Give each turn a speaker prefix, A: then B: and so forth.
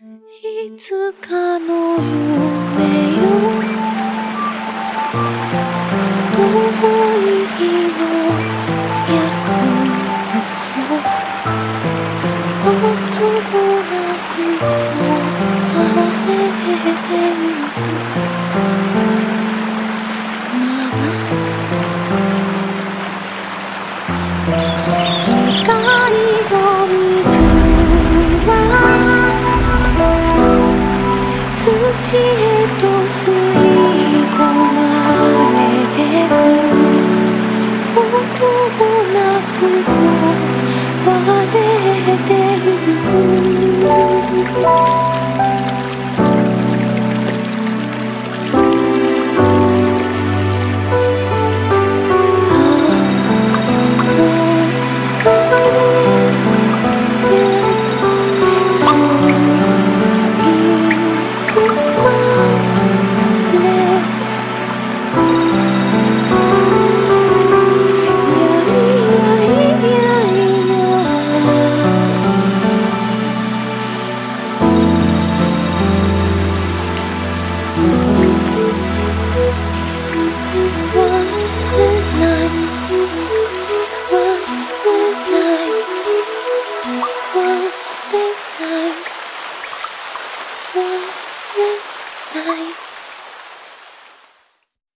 A: いつかの夢よ遠い日の約束。音もなく流れてゆく「まマ」てる Bye.